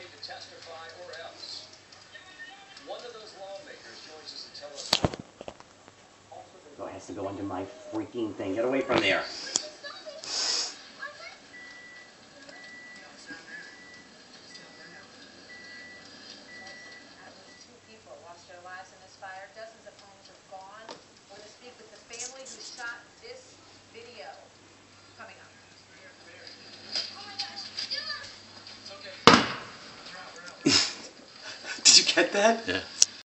aid to testify or else. One of those lawmakers joins us to tell us. Oh, has to go into my freaking thing. Get away from there. Did you get that? Yeah.